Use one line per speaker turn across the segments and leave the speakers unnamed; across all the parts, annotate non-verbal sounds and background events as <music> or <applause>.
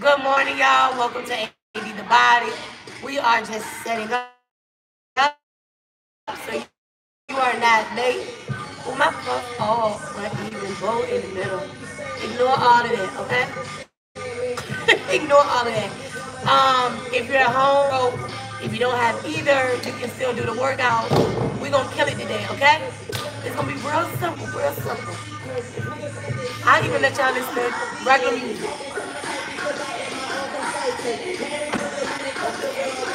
Good morning, y'all. Welcome to AD The Body. We are just setting up so you are not late. Oh, my puff off, like even bow in the middle. Ignore all of that, okay? <laughs> Ignore all of that. Um, if you're at home, if you don't have either, you can still do the workout. We're gonna kill it today, okay? It's gonna be real simple, real simple. I'll even let y'all listen to regular music. 何でかって言うの?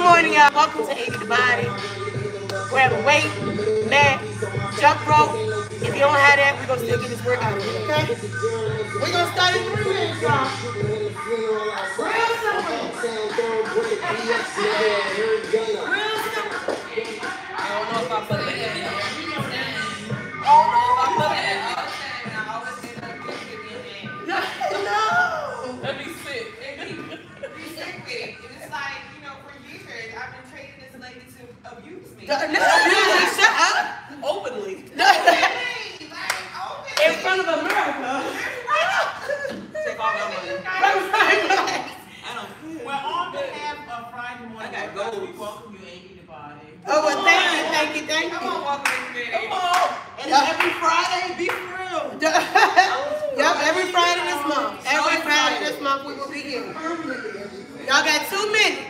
Good morning, y'all. Welcome to AD the Body. Grab a weight, mat, jump rope. If you don't have that, we're going to still get this workout in, okay? We're going to start in three minutes, y'all. Real simple.
Abuse me.
No, really, shut up.
Openly.
No.
Hey, like, open.
In front of America.
Take all my money.
Right.
I don't
Well, on behalf of Friday morning,
I got
workouts,
goals.
we welcome you, AD the
Oh, well, thank you, thank you, thank you.
Come on,
you.
walk with.
Come on, and
Yeah.
every Friday, be real. <laughs>
yep, every Friday this month. Every Friday this month we will be here. Y'all got two minutes.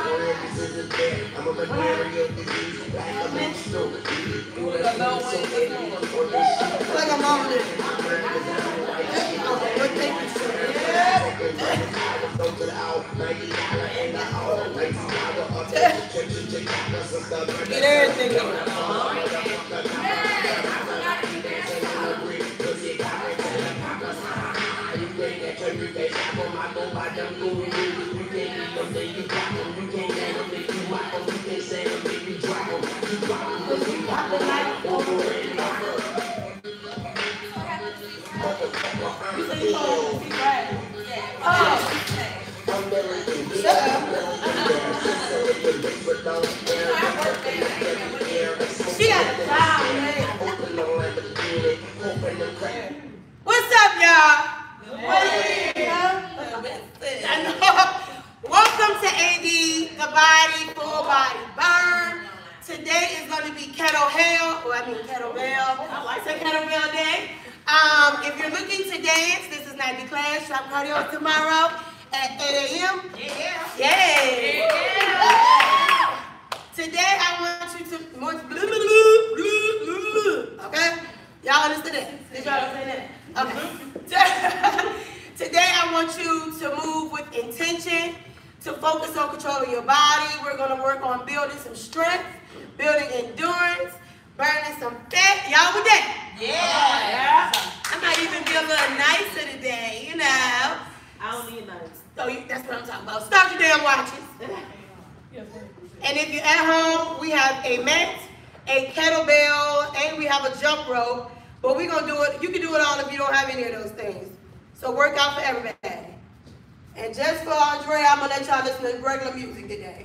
A a I'm. What take you Get everything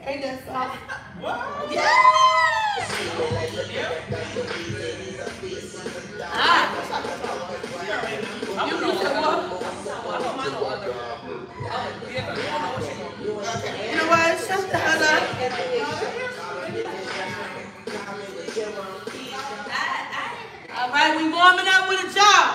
Ain't that soft? What? Yes! Ah! You know what? You know what? Shut the hell up. All right, we warming up with a
job.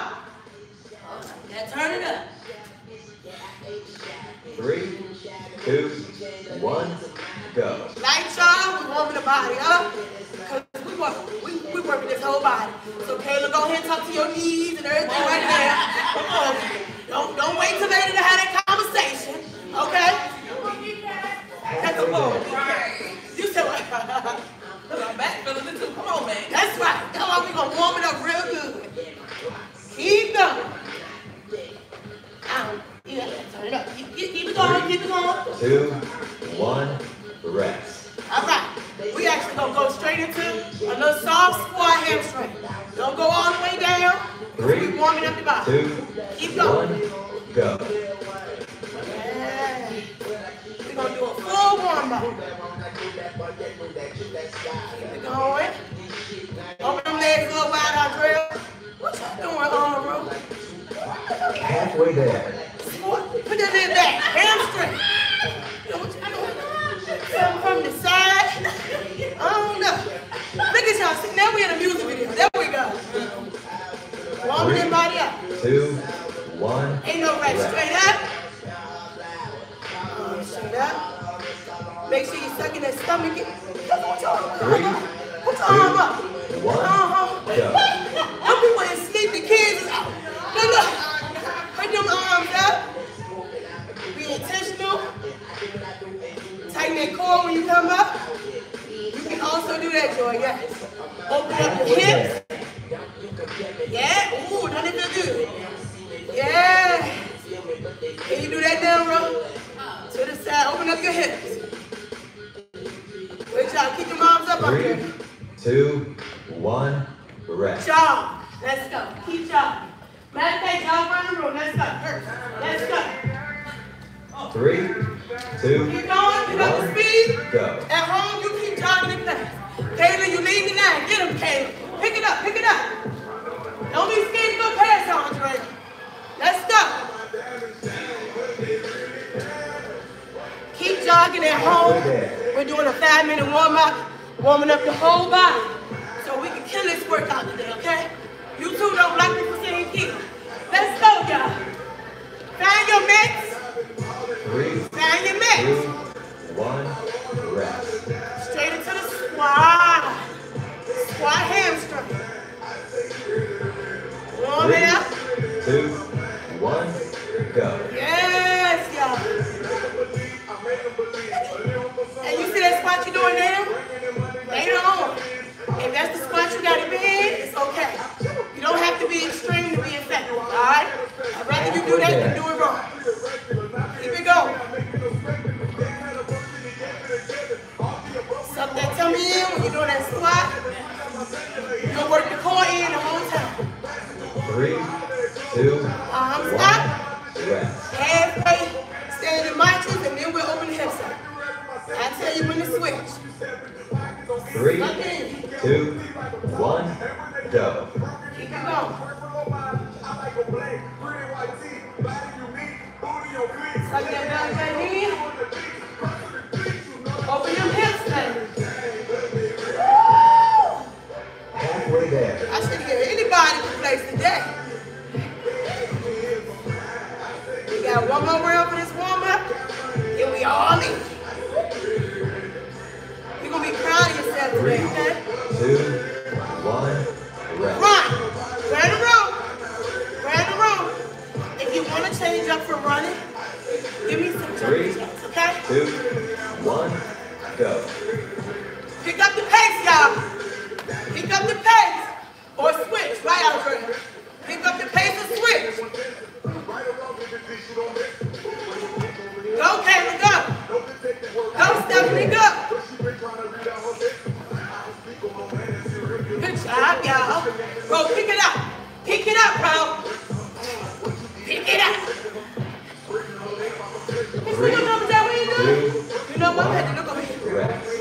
Body up. Cause we work, we, we working this whole body. So Kayla, go ahead and talk to your knees and everything right there. Come on. Don't don't wait till later to have that conversation. Okay? That's a boy. You said what? <laughs>
Look, I'm back feeling it too. Come on, man.
That's right. Ain't no right. Straight up. Uh, straight up. Make sure you sucking that stomach. in. Put your
Three,
Put your arm up.
one,
Uh-huh.
go.
Them people ain't sleep. The kids is out. Look, look. Put them arms up. Be intentional. Tighten that core when you come up. You can also do that, Joy. Yes. Open up your hips. Yeah. Ooh, doesn't it feel good? Yeah. Can you do that down, bro? To the side. Open up your hips. Good job. Keep your arms up up
Three,
there.
two, one, rest.
Jog. Let's go. Keep jogging. Matter of fact, jog around the room. Let's go. Let's go.
Three, two,
Keep going. Pick up the speed.
go.
At home, you keep jogging in place. Kayla, you lead the line. Get him, Kayla. Pick it up. Pick it up. Don't be scared to go past Andre. Let's go. Keep jogging at home. We're doing a five minute warm up, warming up the whole body. So we can kill this workout today, okay? You two don't like me for saying kill. Let's go, y'all. Find your mix.
Three,
Find your mix.
one, rest.
Straight into the squat. Squat hamstring. Warm it up.
Two, one, go.
Yes, y'all. And you see that squat you're doing now? Later on. If that's the squat you got doing? You know what? I had to look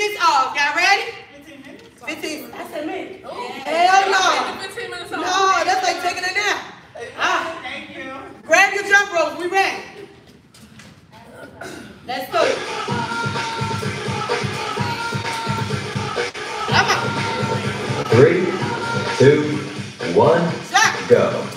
minutes off. Y'all ready? 15 minutes. 15. I said, minute. Oh. Hell no.
15 minutes off.
No, that's like taking a nap. Ah.
Thank you.
Grab your jump rope. We ready. Let's do it.
Three, two, one, Stop. go.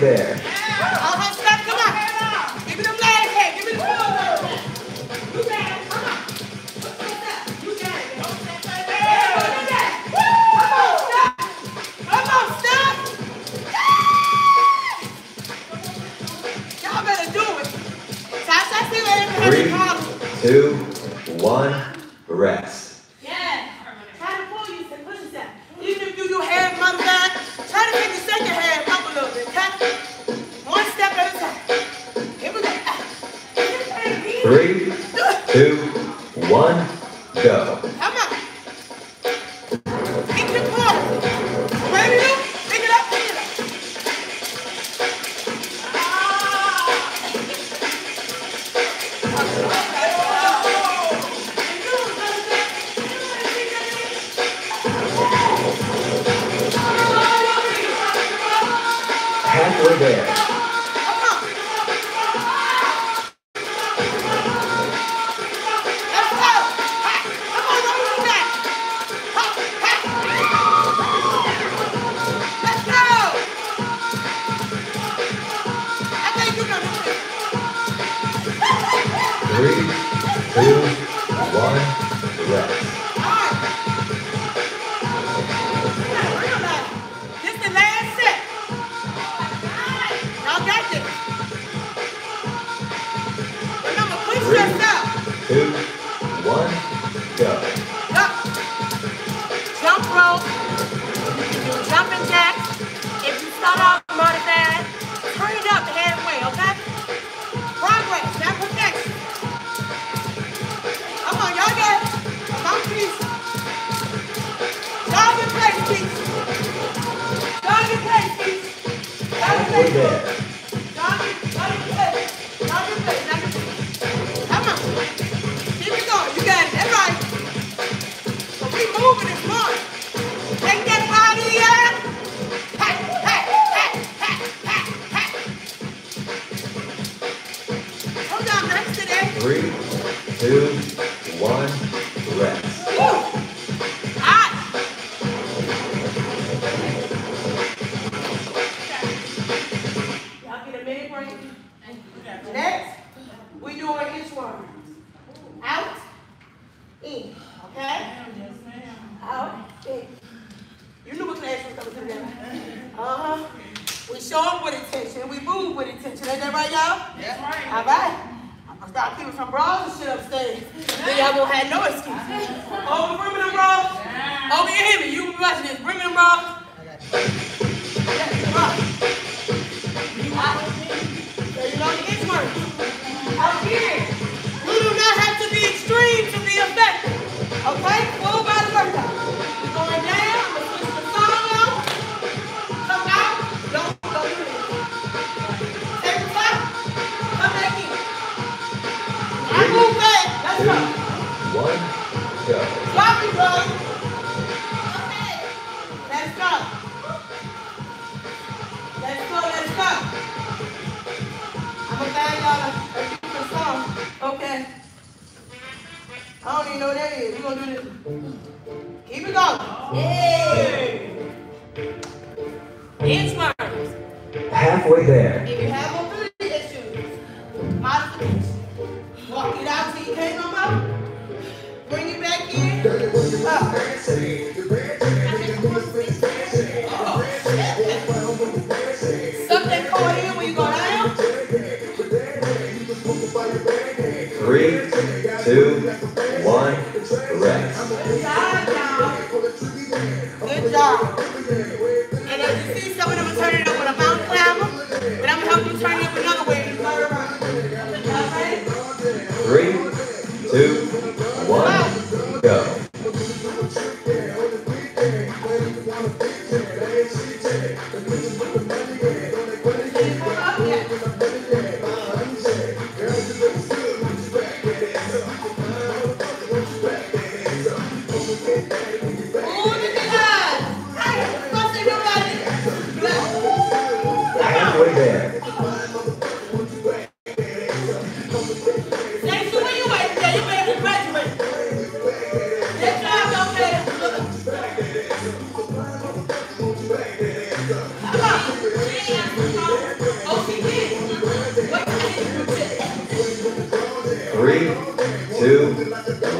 there.
Deus.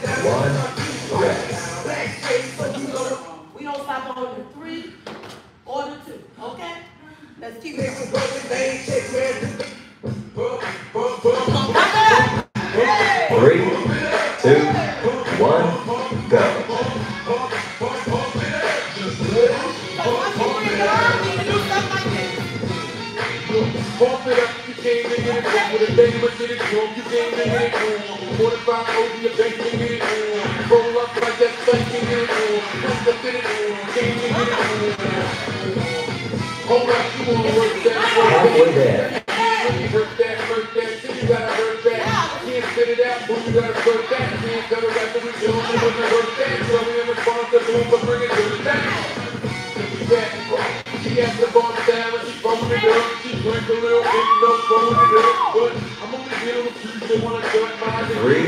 Three,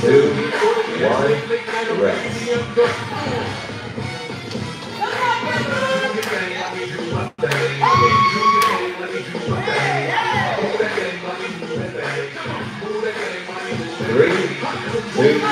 two, one, rest. Three, two,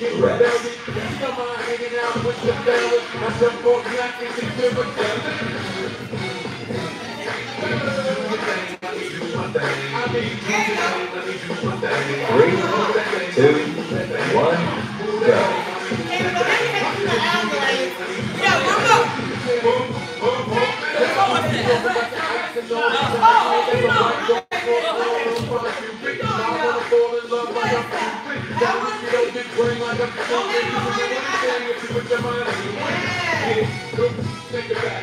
Get Come on,
hanging out
with the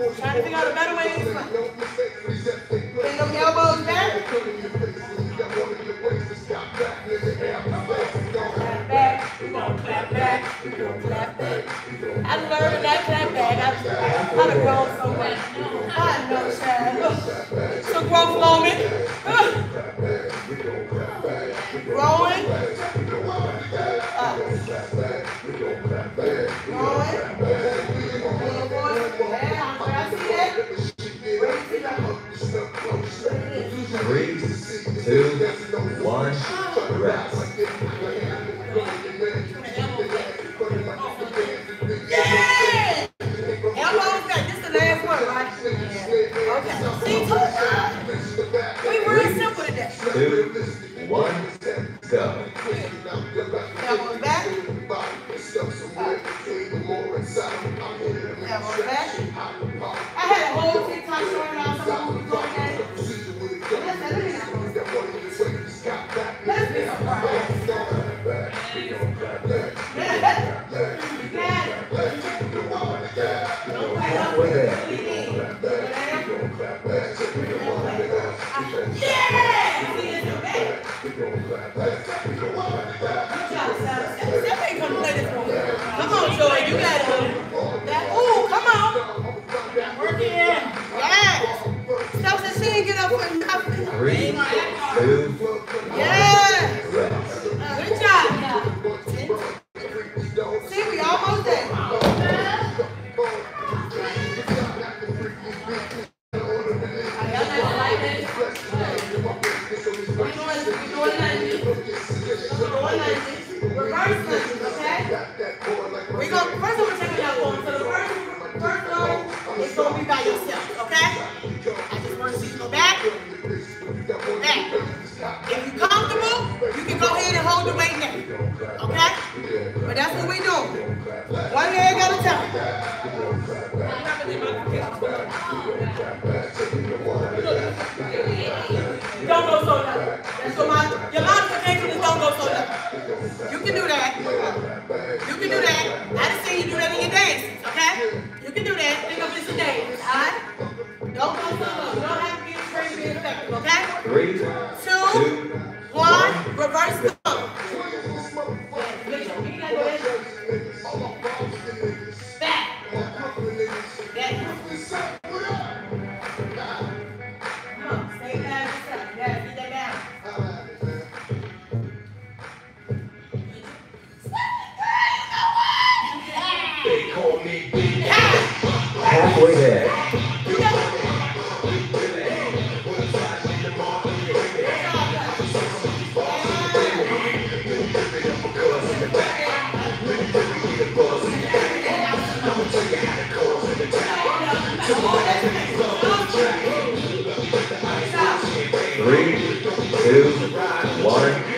Trying to figure out a better way. Bring them elbows back. Clap clap clap. I learned that clap back. I've grown so much. I know, child. It's a growth
moment.
Three,
two, one,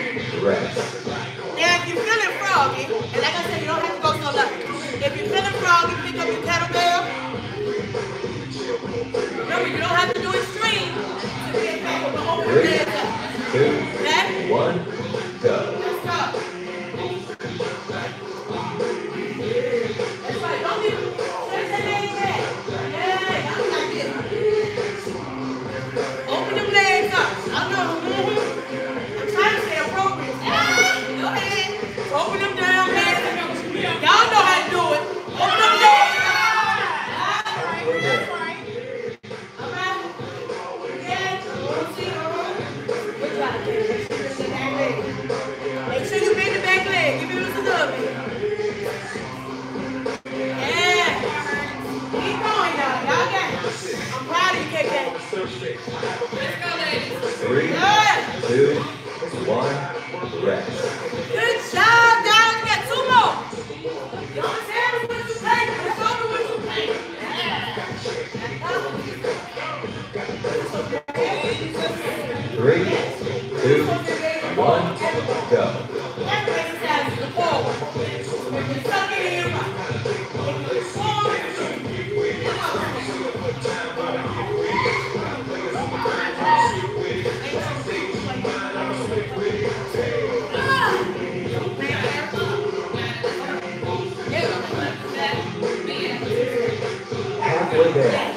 Halfway there.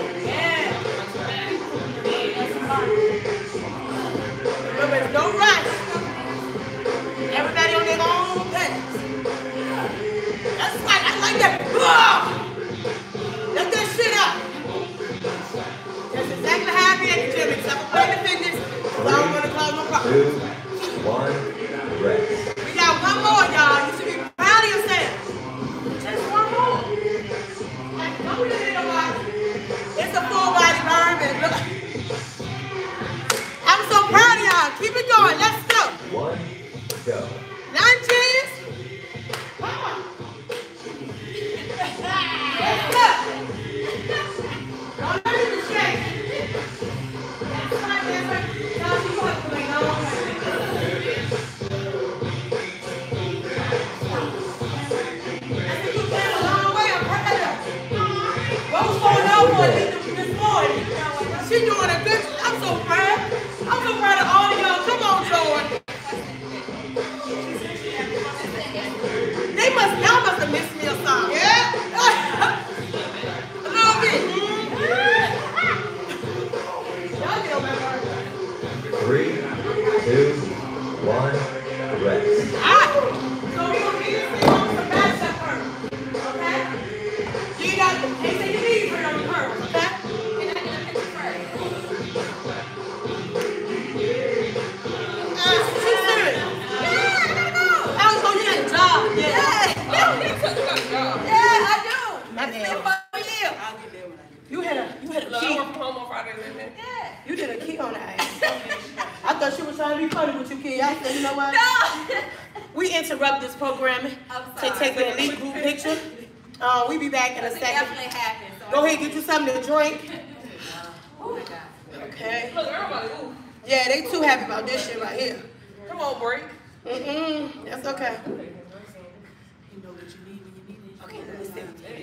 Do. My bad. You had a you had a
Look, I
key.
work from home on Fridays then.
You did a key on the ass. I thought she was trying to be funny with you, kid. I said, you know what? No. We interrupt this programming to take an elite group picture. Uh, we be back in a second.
definitely happened. So
Go ahead, get you something to drink.
Oh.
Okay.
Look, everybody, ooh.
Yeah, they too happy about this shit right here.
Come on, break.
Mm-mm, that's. Okay,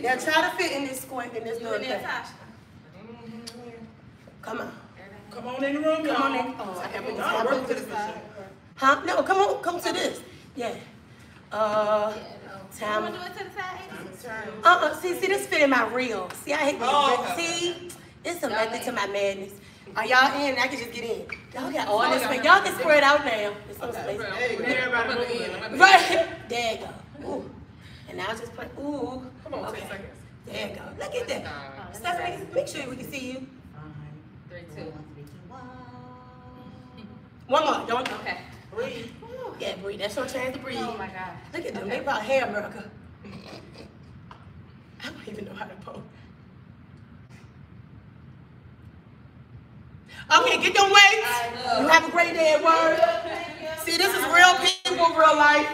Now try to fit in this squint in this little thing. Come on.
Come on in the room,
Come on in. Oh, I can't Huh? No, come on. Come to this. Yeah. Uh, time. Uh-uh. See, see, this fit in my reel. See, I hate
oh, this.
See, it's a method to my madness.
Are y'all in? I can just get in. Y'all got all this space. Y'all can spread out now. There's some
okay.
space.
Hey, everybody move in.
Right. <laughs> There you go. Ooh. And now just put, ooh.
Come on,
okay.
two seconds.
There you go. Look at that. Oh, Stephanie, make sure we can see you.
Five, three, two.
One, three, two, one. One more. Don't.
Okay.
Breathe. Yeah, breathe. That's your chance to breathe.
Oh my God.
Look at them. Okay. They brought hair, America. I don't even know how to pose. Okay, get your weights. You have a great day at work. See, this is real people, real life.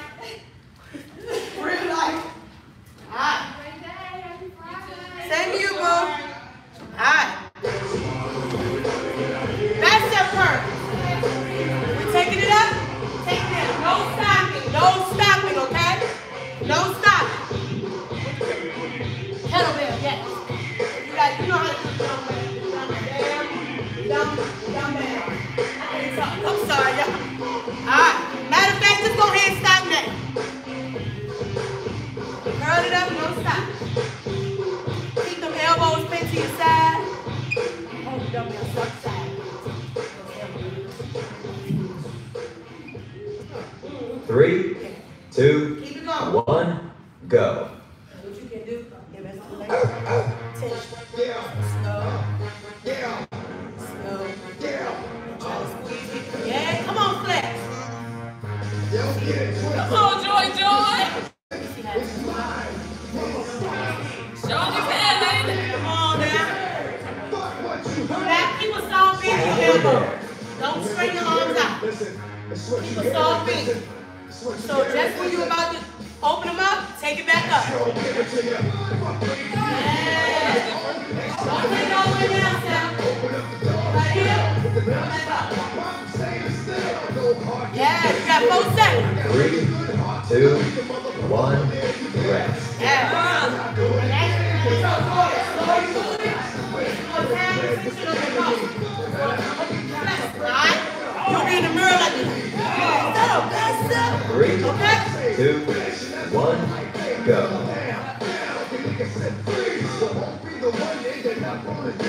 <laughs> real life. Aye. Same you, boo. Hi. will not be the
one
they did not promise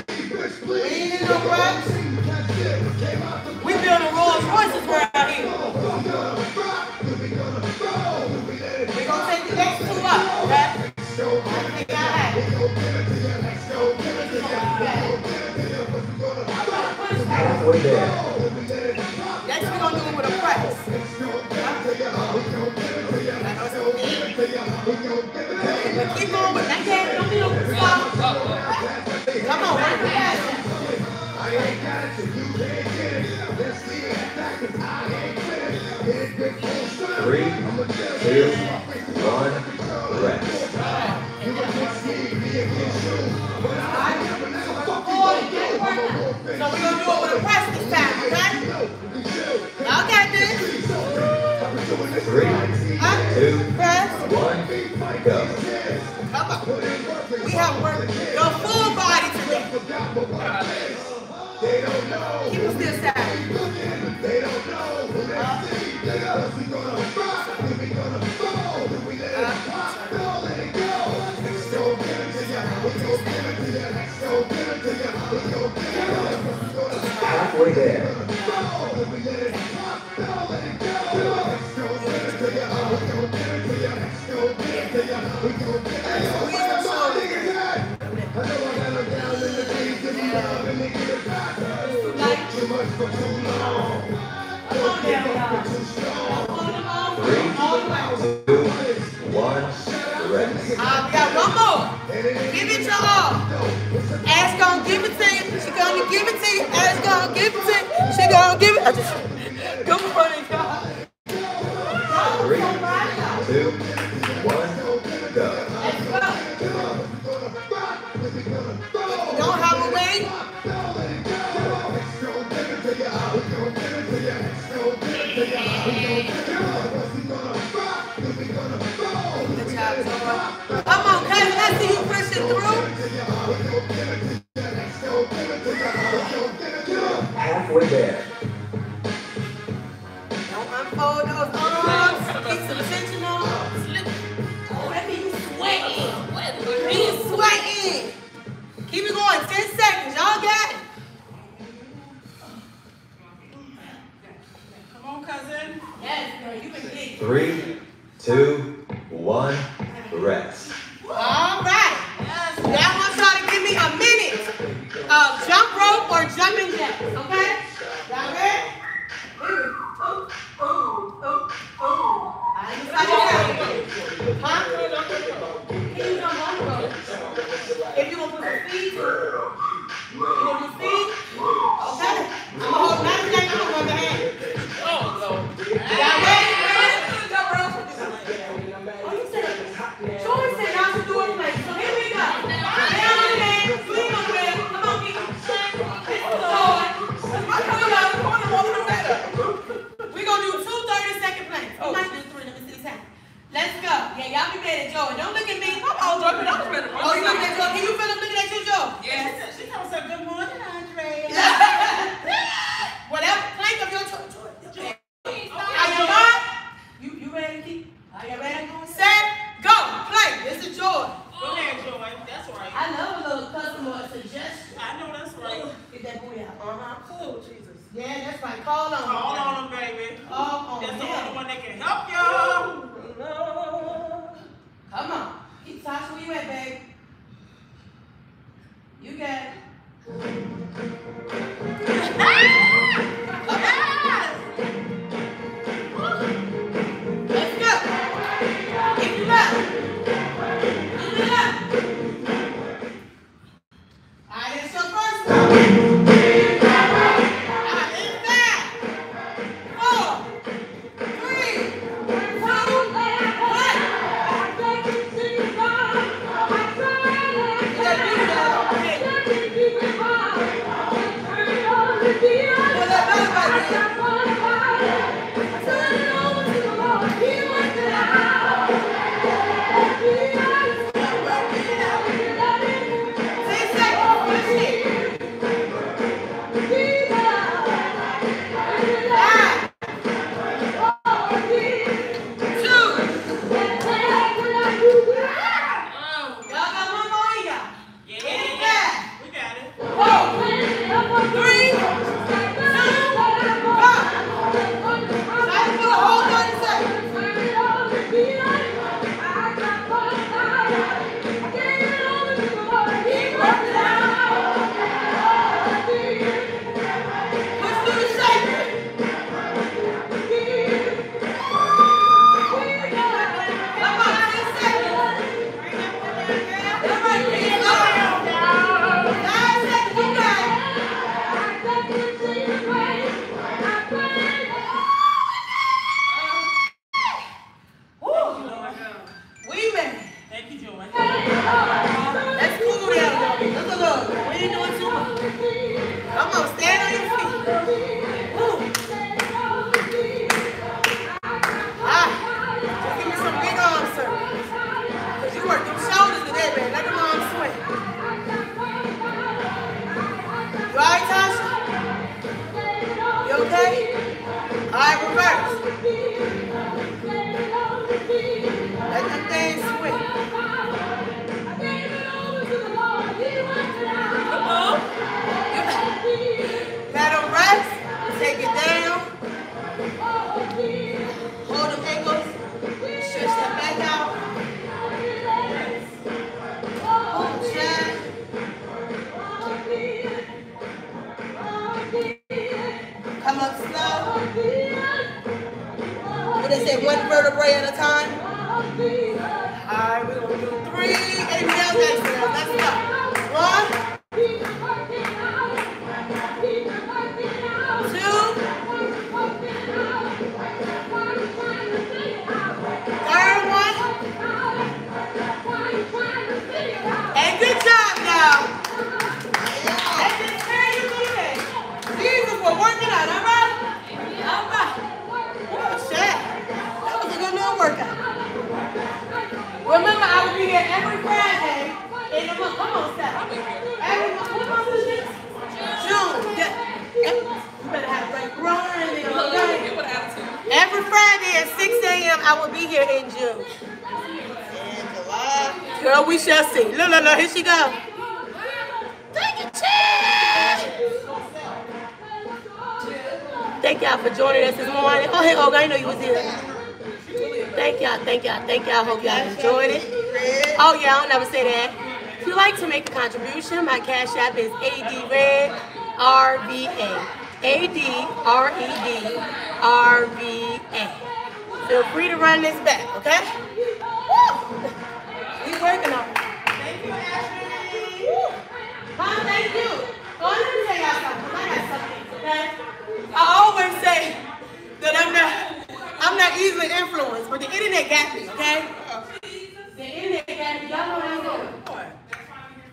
two,
one, rest.
I've got
one
more.
they said
one
vertebrae at a time. I will do three and now that's it. That's up. One. Every Friday at 6 a.m. I will be here in June. Girl, we shall see. Look, look, look, here she go. Thank you, Chad. Thank y'all for joining us this morning. Oh, hey, Olga, I know you was here. Thank y'all, thank y'all, thank y'all. Hope y'all enjoyed it. Oh, yeah, I don't never say that. If you'd like to make a contribution, my cash app is AD Red RVA. A-D-R-E-D R-V-A. Feel free to run this back, okay? Woo! We working on it.
Thank you, Ashley.
Mom, thank you. Go on, let me y'all something. I got something, okay? I always say that I'm not, I'm not easily influenced, but the internet got me, okay? The internet got me. Y'all know what I'm doing.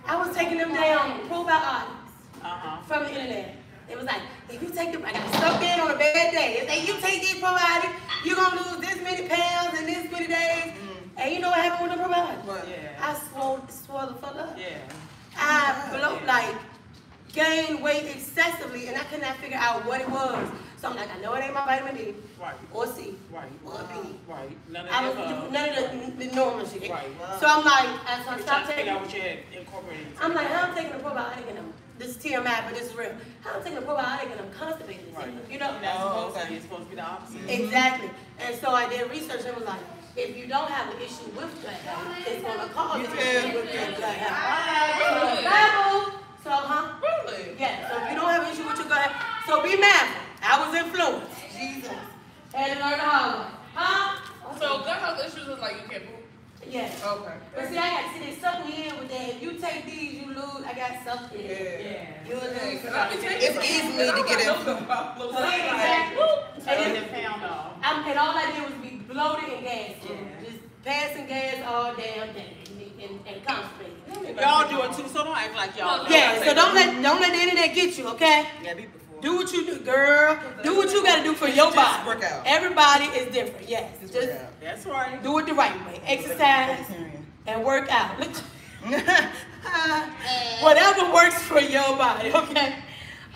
What?
I was taking them down probiotics
Uh-huh.
from the internet. It was like, if you take them, I got stuck in on a bad day. If they, you take these probiotics, you're gonna lose this many pounds in this many days. And you know what happened with the probiotics?
Yeah.
I swole, swole the fuck up.
Yeah.
I blow, like gained weight excessively, and I could not figure out what it was. So I'm like, I know it ain't my vitamin D
Right.
or C
Right.
or B.
Right. None of
I was.
Uh,
none of the, the normal shit.
Right.
So I'm like, I, so I
you
stopped taking.
out what you had incorporated.
I'm like, how I'm taking a probiotic and I'm this is TMI, but this is real. How I'm taking a probiotic and I'm constipated.
Right.
You know.
You're
Oh,
supposed to.
okay.
You're supposed to be the opposite.
Exactly. And so I did research and was like, if you don't have an issue with gut health, it's gonna cause
You
an issue with your gut health.
Really?
Bible. So, huh?
Really?
Yeah, so if you don't have an issue with your gut health, so be mindful. I was influenced. Jesus. Had to learn how. Huh?
So gut health issues is like you can't move.
Yeah.
Okay.
But see, I got see they suck me in with that. If you take these, you lose. I got sucked in.
Yeah.
You lose.
Cause I be taking
It's
some-
easily to get <laughs>
I
in.
know about
So,
little things like-
exactly.
And
And,
then pound off.
I'm, and all I did was be bloated and gassed.
Yeah.
Just passing gas all damn day and, and, and constipated.
Y'all do it too, so don't act like y'all.
Yeah, so don't let don't let the that get you, okay?
Yeah, be before.
Do what you do, girl. Do what you gotta do for your body.
work out.
Everybody is different, yes.
Just
Just.
That's right.
do it the right way. Exercise and work out. <laughs> Whatever works for your body, okay?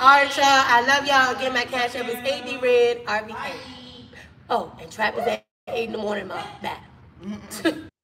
All right, y'all. I love y'all. Again, my cash app is AD Red RVA. Oh, and trap is at 8 in the morning, my back. <laughs>